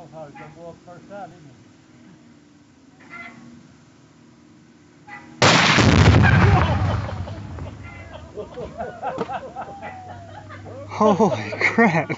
Al's house. Don't go up first side, isn't it? Holy crap.